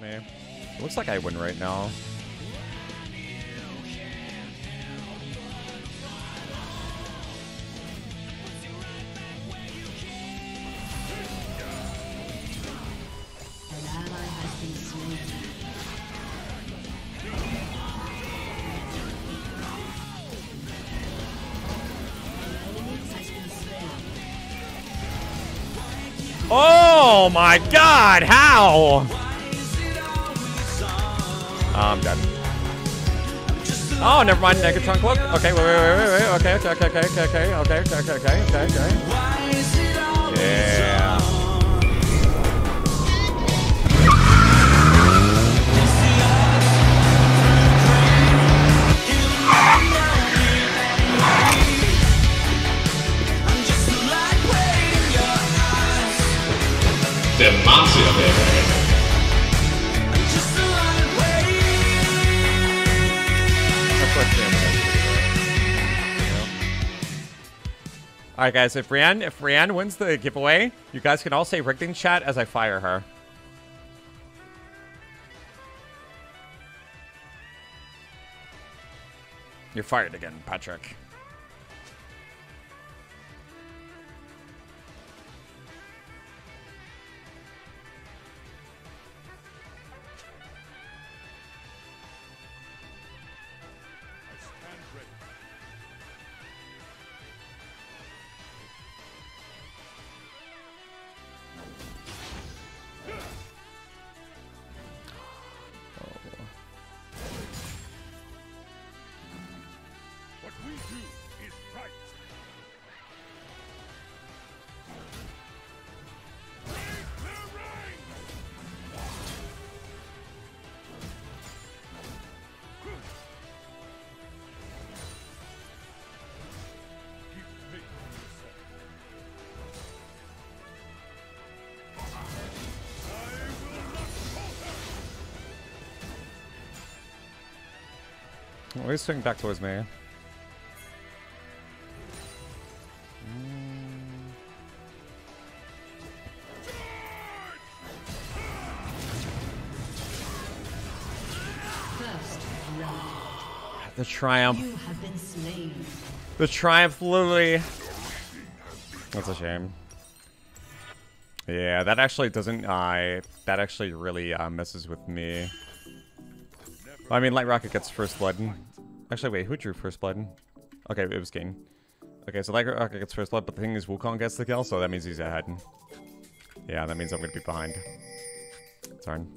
me. It looks like I win right now. Oh my god, how? Oh, I'm dead. Oh, never mind, Negatron cloak. Okay, wait, wait, wait, wait, wait. Okay, okay, okay, okay, okay, okay, okay, okay, okay, okay, okay. Yeah. Demacia, baby. All right, guys. If Rianne, if Rianne wins the giveaway, you guys can all say rigged in chat as I fire her. You're fired again, Patrick. Falter! Always swing back towards me. First. The triumph. You have been slain. The triumph, literally. That's a shame. Yeah, that actually doesn't. Uh, that actually really uh, messes with me. I mean, Light Rocket gets first blood. Actually, wait, who drew first blood? Okay, it was Kayn. Okay, so Light Rocket gets first blood, but the thing is, Wukong gets the kill, so that means he's ahead. Yeah, that means I'm gonna be behind. Darn.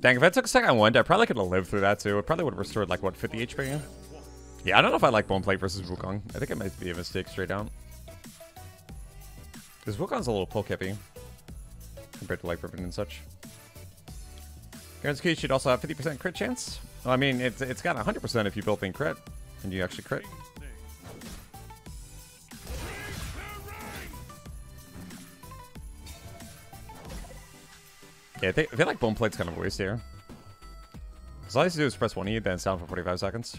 Dang, if I took a second one, I probably could have lived through that too. It probably would have restored like what 50 HP. Yeah, I don't know if I like Bone Plate versus Wukong. I think it might be a mistake straight out. Because Wukong's a little poke heavy compared to like Riven and such. Guarantee should also have 50% crit chance. Well, I mean, it's it's got 100% if you built in crit and you actually crit. Yeah, I think, I feel like Bone Plate's kind of a waste here. Because all I used to do is press 1E, then it's down for 45 seconds.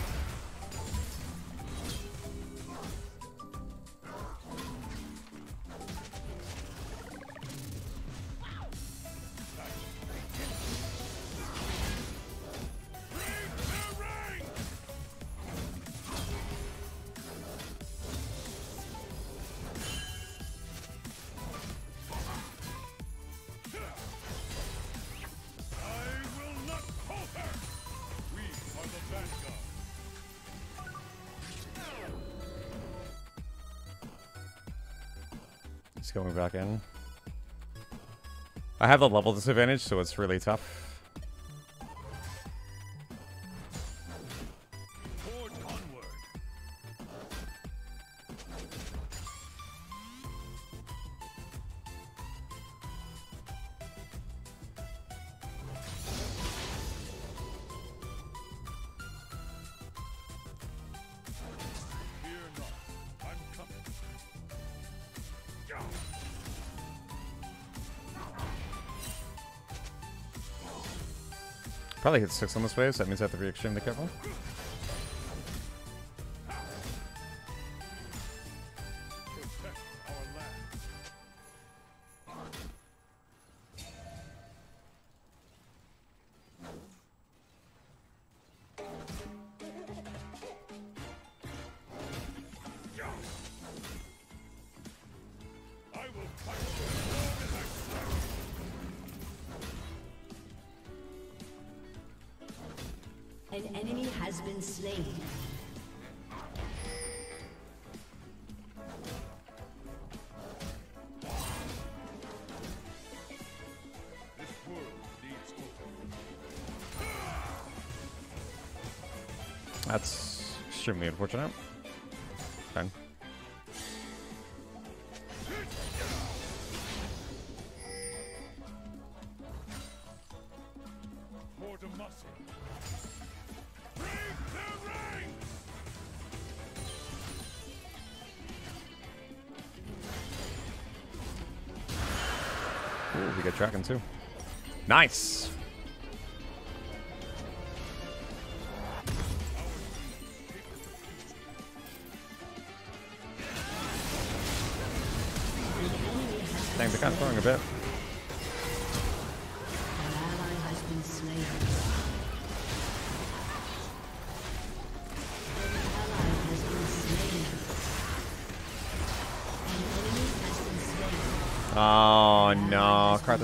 Going back in. I have the level disadvantage, so it's really tough. Probably hit six on this wave, so that means I have to be extremely careful. Unfortunate. Ranks! Ooh, we get tracking too. Nice!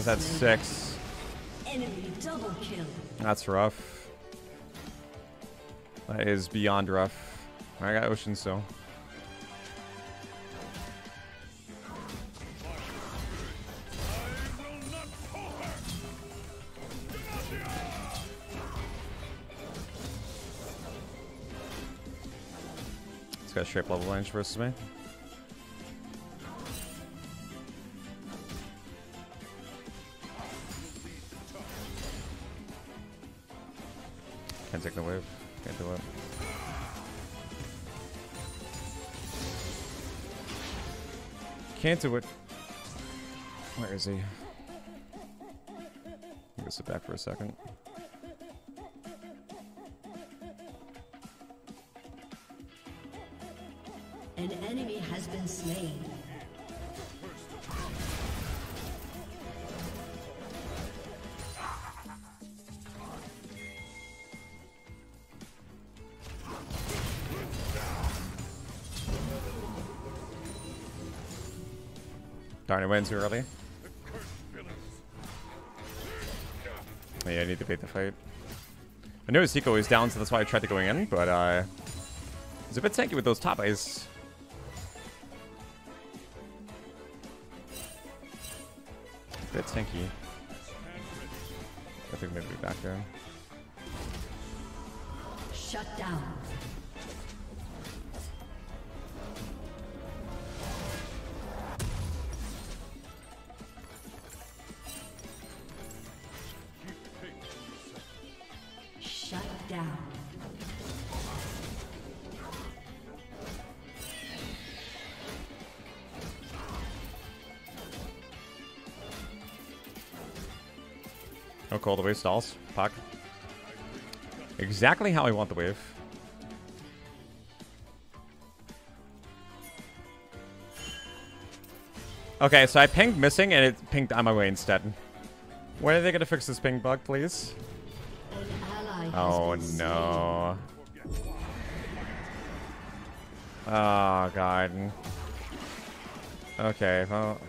Had six. Enemy double kill. That's rough. That is beyond rough. I got Ocean still. I will not falter! It's got shape level range versus me. Take the wave. Can't do it. Can't do it. Where is he? Gonna sit back for a second. Too early. Yeah, I need to beat the fight. I knew his Eco was down, so that's why I tried to go in, but uh, he's a bit tanky with those top eyes. bit tanky. I think maybe back there. Shut down. Oh. The wave stalls. Puck. Exactly how I want the wave. Okay, so I pinged missing and it pinged on my way instead. When are they gonna fix this ping bug, please? Oh no. Oh god. Okay, well.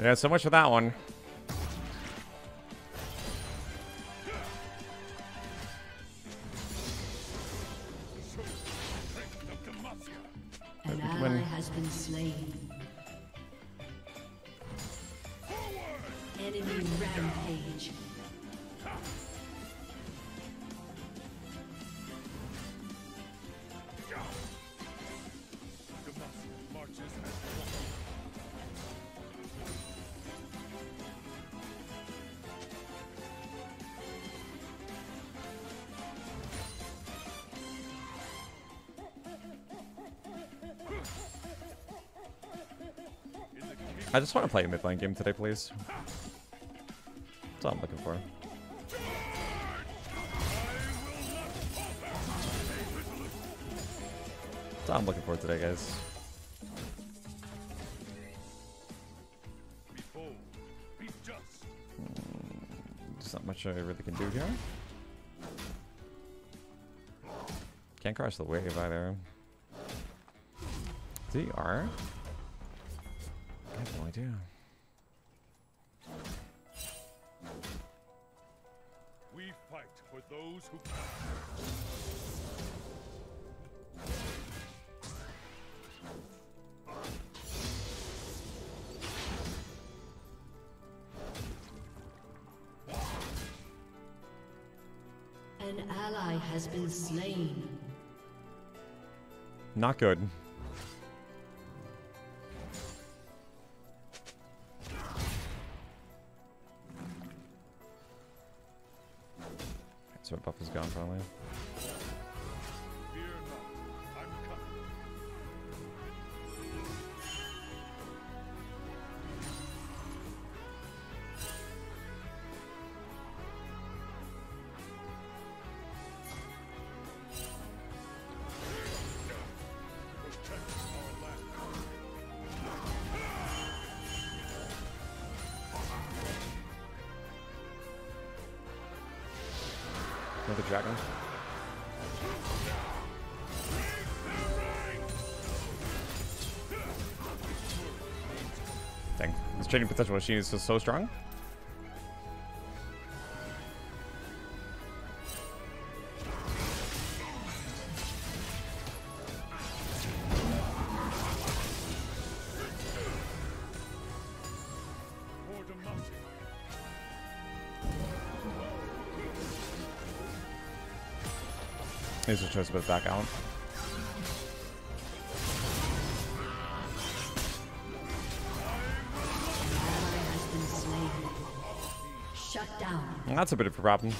Yeah, so much for that one. I just want to play a mid lane game today, please. That's all I'm looking for. That's all I'm looking for today, guys. Hmm, there's not much I really can do here. Can't crush the wave either. DR? I have no idea. We fight for those who An ally has been slain. Not good. Buff is gone probably. Dragon. Dang. This trading potential machine is just so strong. Just chose to put it back out. Ally has been slain. Shut down. That's a bit of a problem.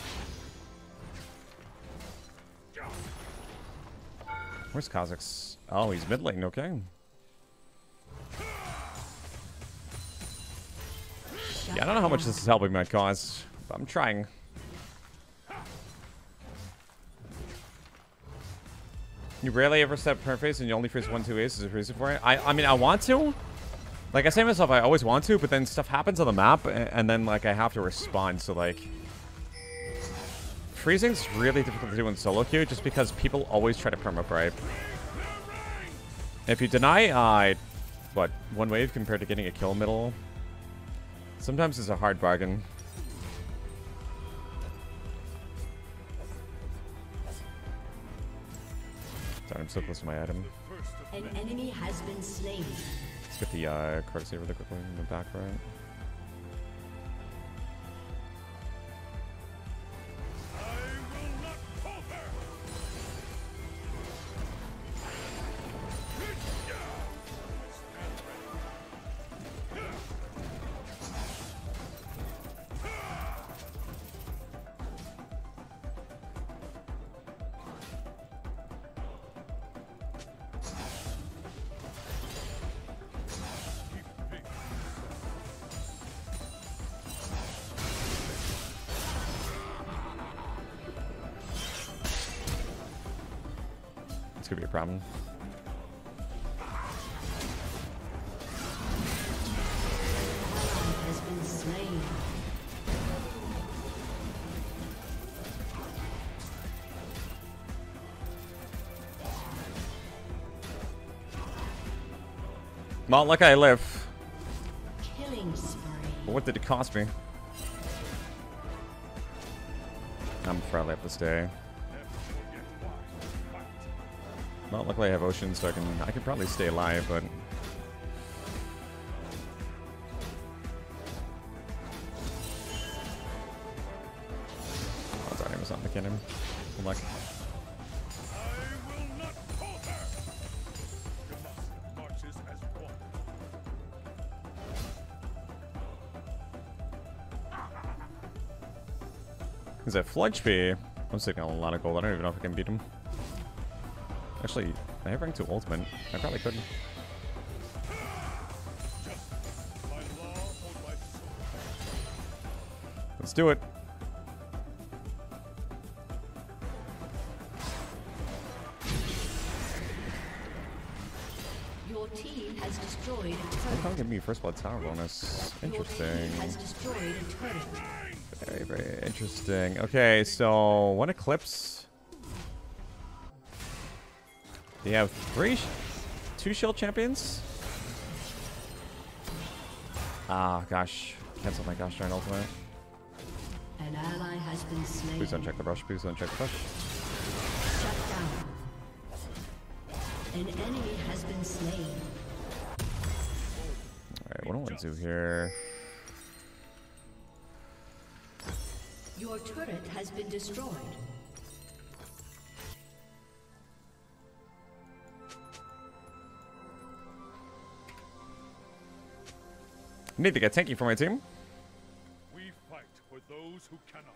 Where's Kha'Zix? Oh, he's mid lane, okay. Yeah, I don't know how much this is helping my cause, but I'm trying. You rarely ever step per face and you only face one, two aces. Is there a reason for it? I, I mean, I want to. Like, I say to myself, I always want to, but then stuff happens on the map, a- and then, like, I have to respond, so, like... Freezing's really difficult to do in solo queue, just because people always try to perma bribe. If you deny, uh, what, one wave compared to getting a kill middle, sometimes it's a hard bargain. I'm so close to my item. An enemy has been slain. Let's get the uh, card saver really quickly in the back right. It's gonna be a problem. has been slain. Not like I live. Killing spree. But what did it cost me? I'm probably have to stay. Well, luckily I have ocean, so I can I can probably stay alive, but oh, sorry, I was on the cannon. Good luck. He's at full HP. I'm taking a lot of gold. I don't even know if I can beat him. Actually, I have rank 2 ultimate. I probably couldn't. My law on my sword. Let's do it. Your team has destroyed a They turret. can't give me first blood tower bonus. Interesting. has destroyed a turret. Very, very interesting. Okay, so one eclipse. You have three, two shield champions. Ah, gosh, cancel my gosh darn ultimate. An ally has been slain. Please don't check the brush. Please don't check the brush. Shut down. An enemy has been slain. All right, what do I want to do here? Your turret has been destroyed. Need to get tanky for my team. We fight for those who cannot.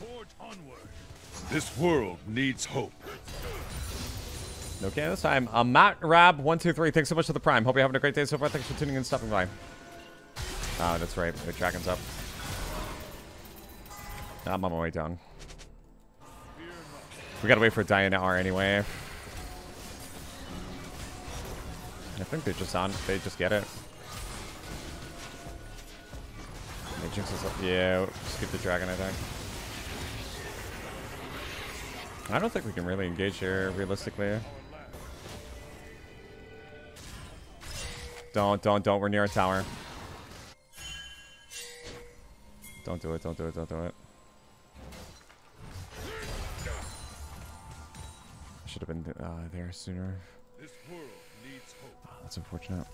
Forge onward. This world needs hope. Okay, this time. Uh, Matt Rab one two three. Thanks so much for the prime. Hope you're having a great day so far. Thanks for tuning in and stopping by. Ah, that's right. The dragon's up. I'm on my way down. We gotta wait for Diana R anyway. I think they're just on. They just get it. Jinx us up. Yeah, skip the dragon attack. I don't think we can really engage here, realistically. Don't, don't, don't. We're near a tower. Don't do it, don't do it, don't do it. I should have been uh, there sooner. This world needs hope. Oh, that's unfortunate.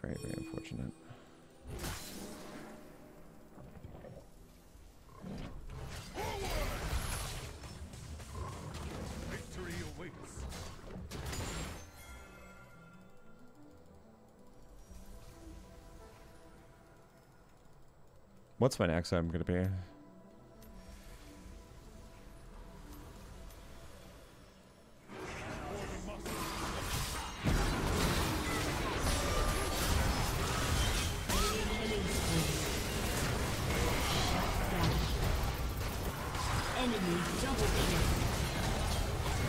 Very, very unfortunate. What's my next item be? Kill.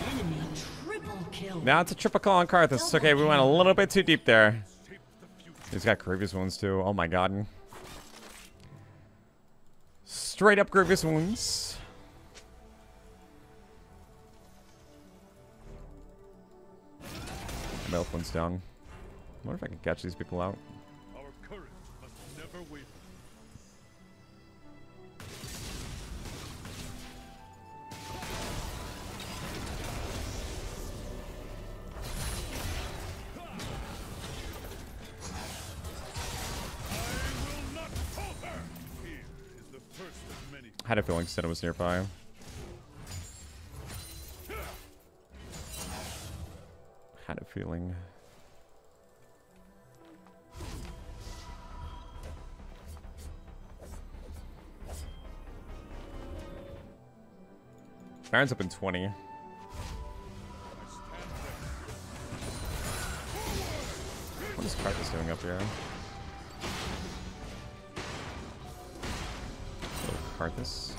Enemy triple kill. Now it's a triple call on Karthus. Okay, we went a little bit too deep there. He's got grievous wounds too. Oh my god. Straight up grievous wounds. Health one's down. I wonder if I can catch these people out. I had a feeling Senna was nearby. Had a feeling. Baron's up in 20. What is Karthus doing up here? Little Karthus.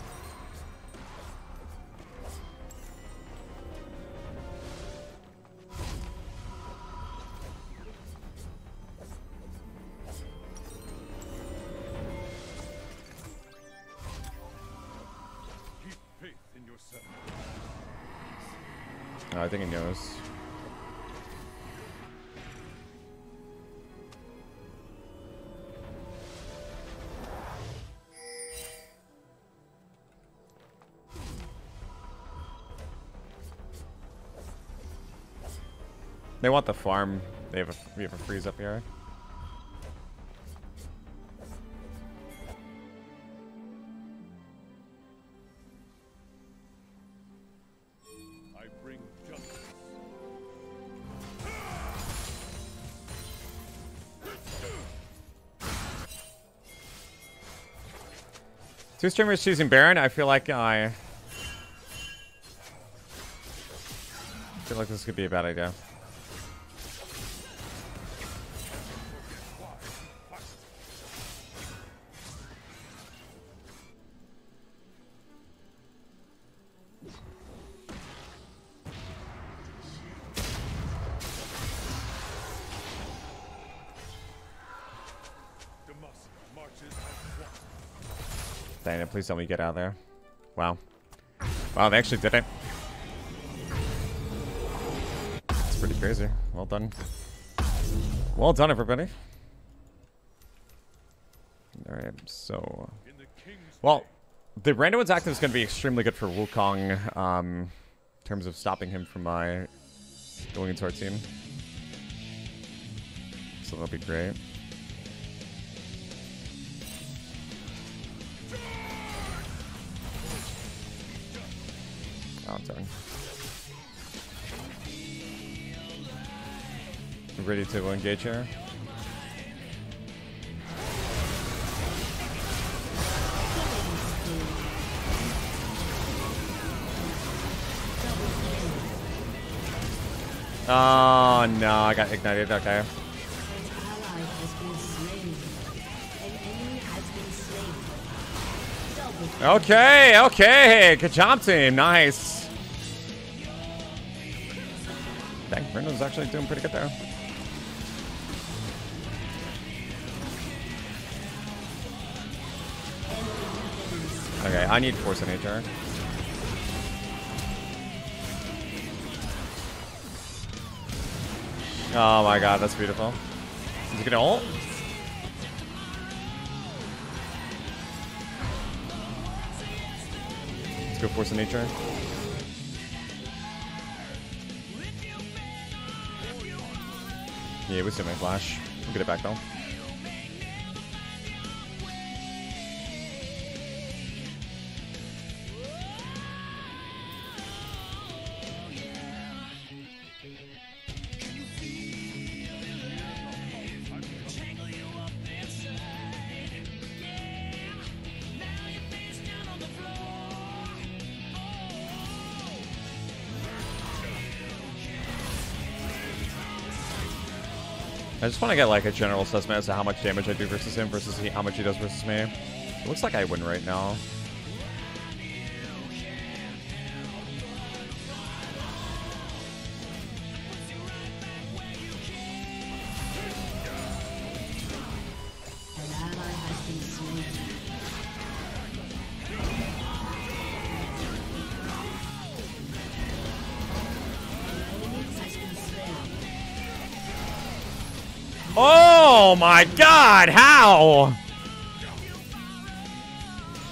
They want the farm. They have a we have a freeze up here. Two streamers choosing Baron. I feel like I. I feel like this could be a bad idea. Please tell me get out of there. Wow. Wow, they actually did it. It's pretty crazy. Well done. Well done, everybody. Alright, so... Well, the Randuin active is going to be extremely good for Wukong, um, in terms of stopping him from uh, going into our team. So that'll be great. I'm sorry. Ready to engage here? Oh no, I got ignited, okay. Okay, okay, good job team, nice. Brendan's actually doing pretty good there. Okay, I need Force Nature. Oh my god, that's beautiful. Is he gonna ult? Let's go Force of Nature. Yeah, we still may flash. We'll get it back though. I just want to get like a general assessment as to how much damage I do versus him versus he, how much he does versus me. It looks like I win right now. Oh my god, how?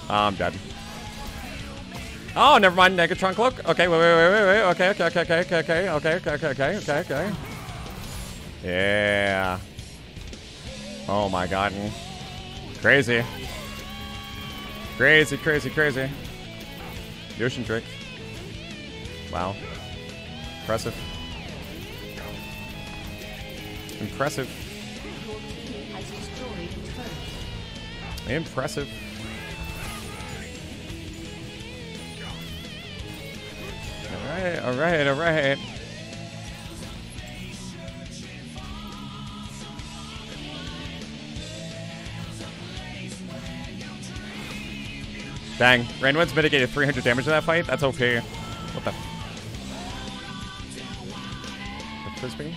I'm dead. Oh, never mind, Negatron cloak. Okay, wait, wait, wait, wait, wait. Okay, okay, okay, okay, okay, okay, okay, okay, okay, okay, okay. Yeah. Oh my god. Crazy. Crazy, crazy, crazy. Ocean trick. Wow. Impressive. Impressive. Impressive. Alright, alright, alright. Dang, Randuin's mitigated 300 damage in that fight? That's okay. What the? The frisbee?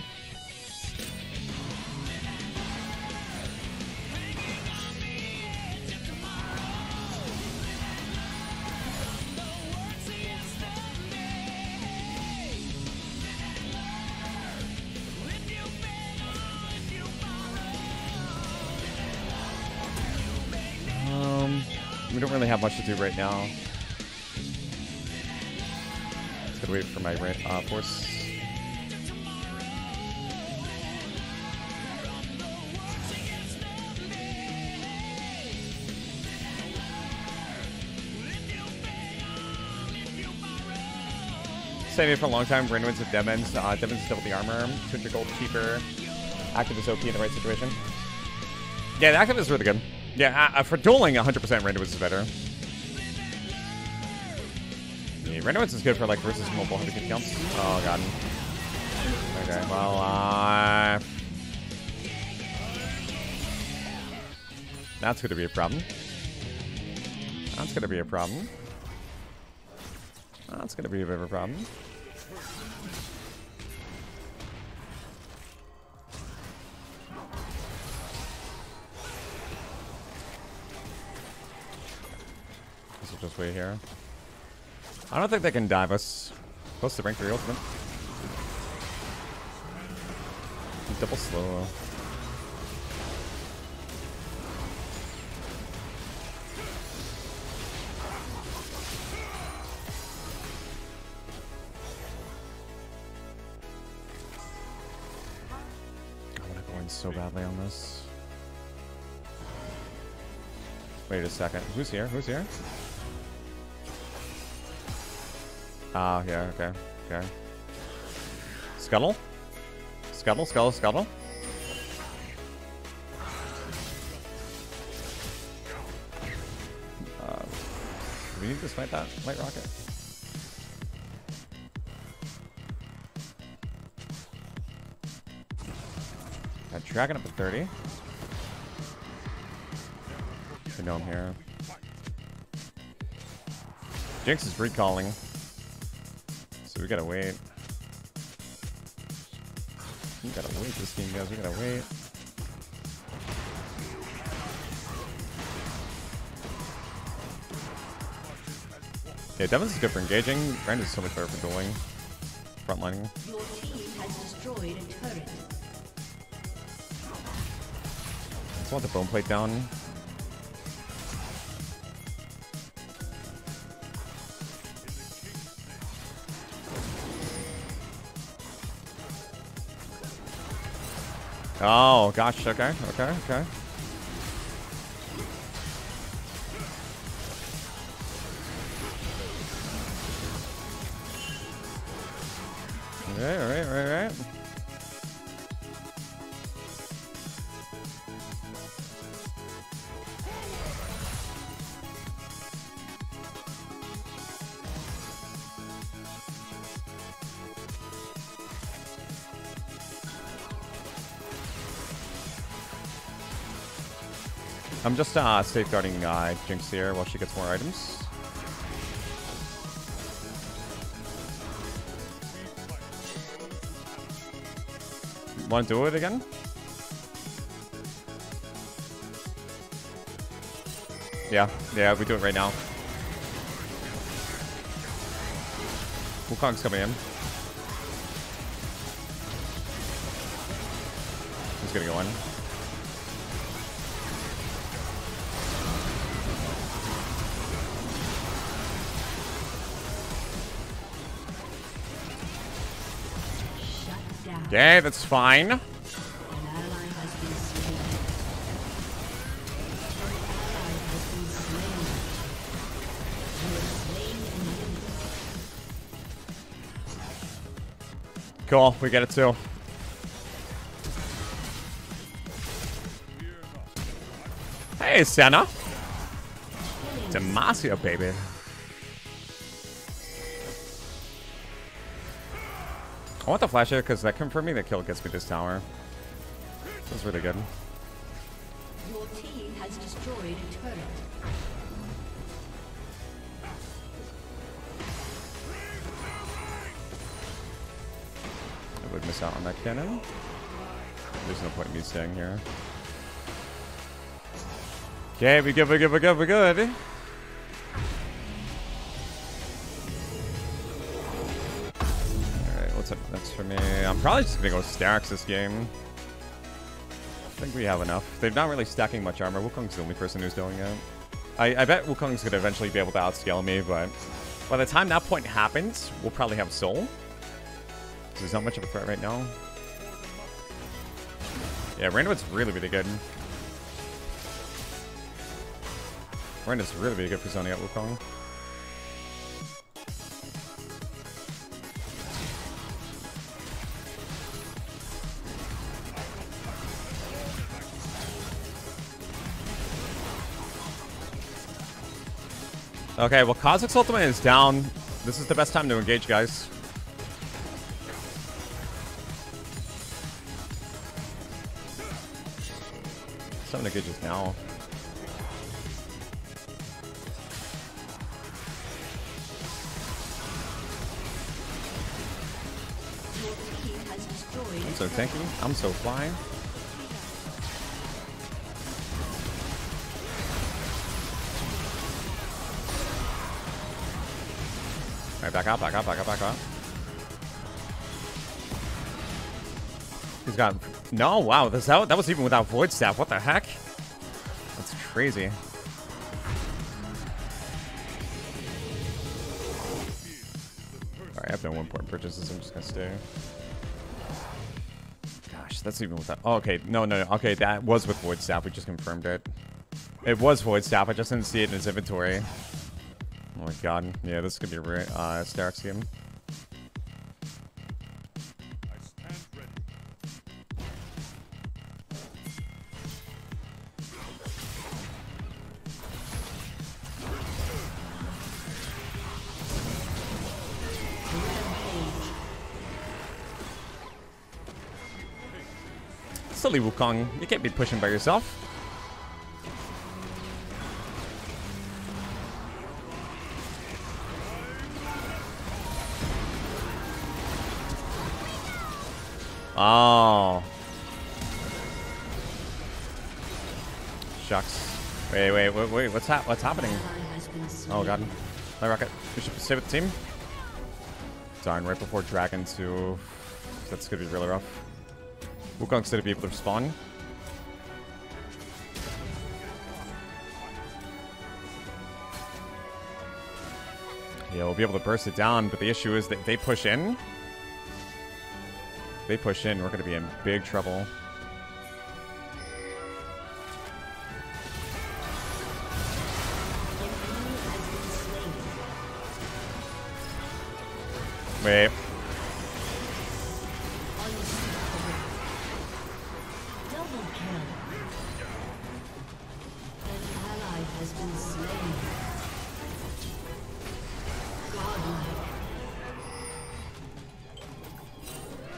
don't really have much to do right now. Just gonna wait for my uh, force. Saving it for a long time. Randuin's with Demons. Uh, Demons is double the armor. 200 gold cheaper. Active is OP in the right situation. Yeah, the active is really good. Yeah, uh, for dueling, 100% Randuin's is better. Yeah, is good for like versus mobile heavy hit counts. Oh god. Okay, well, uh... That's gonna be a problem. That's gonna be a problem. That's gonna be a bit of a problem. Just wait here. I don't think they can dive us. Close to rank 3 ultimate. Double slow. So badly on this. Wait a second. Who's here? Who's here? Ah, yeah, okay, okay. Scuttle? Scuttle, scuttle, scuttle? Uh, we need to fight that light rocket? Got Dragon up to 30. I know I'm here. Jinx is recalling. So we gotta wait. We gotta wait this game, guys. We gotta wait. Yeah, Devon's is good for engaging. Randuin's so much better for dueling. Frontlining. Your team has destroyed a turret. Just want the bone plate down. Oh, gosh. Okay, okay, okay. I'm just uh, safeguarding uh, Jinx here while she gets more items. Want to do it again? Yeah, yeah, we do it right now. Wukong's coming in. He's gonna go in. Slain that's fine. Cool, we get it too. Hey, Senna. Demacia, baby. I want the flash here because that confirmed me that kill gets me this tower. That's really good. Your team has destroyed a turret. I would miss out on that cannon. There's no point in me staying here. Okay, we good, we good, we good, we good. I'm probably just gonna go stacks this game. I think we have enough. They're not really stacking much armor. Wukong's the only person who's doing it. I, I bet Wukong's gonna eventually be able to outscale me, but by the time that point happens, we'll probably have Soul. So there's not much of a threat right now. Yeah, Randuin's really, really good. Randuin's really, really good for zoning out Wukong. Okay, well, Kha'Zix's ultimate is down. This is the best time to engage, guys. Time to engage us now. Your team has I'm so tanky. I'm so flying. Alright, back out, back out, back out, back out. He's got no. Wow, this that, that was even without void staff. What the heck? That's crazy. Alright, I have no one point purchases. I'm just gonna stay. Gosh, that's even without. Oh, okay, no, no, no. Okay, that was with void staff. We just confirmed it. It was void staff. I just didn't see it in his inventory. Oh my god. Yeah, this could be a uh, Stark scheme. I stand ready. rampage. Silly Wukong, you can't be pushing by yourself. What's What's happening? Oh god. Light Rocket. We should stay with the team. Darn, right before Dragon 2. That's gonna be really rough. Wukong's gonna be able to respond. Yeah, we'll be able to burst it down, but the issue is that they push in. They push in, we're gonna be in big trouble. Godlike.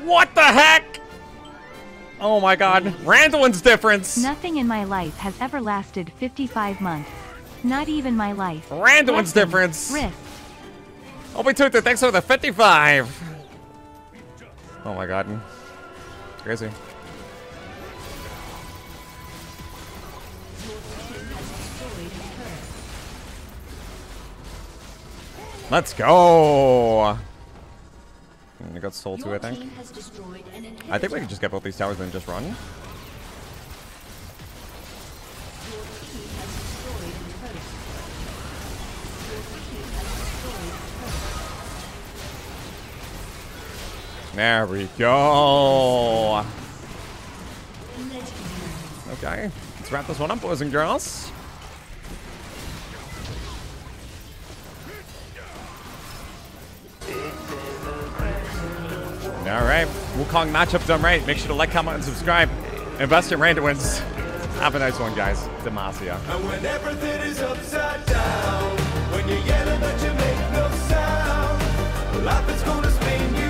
What the heck? Oh my god. Randuin's difference! Nothing in my life has ever lasted 55 months. Not even my life. Lesson. difference! Risk. Oh, the thanks for the 55. Oh my god. Crazy. Your team has destroyed a turret. Let's go. I got soul too, I think. team has destroyed an inhibitor. I think we can just get both these towers and just run. There we go. Okay, let's wrap this one up, boys and girls. All right, Wukong matchup done right. Make sure to like, comment, and subscribe. Invest in Randuin's. Have a nice one, guys. Demacia. And when everything is upside down, when you yell, yelling but you make no sound, life is gonna spin you.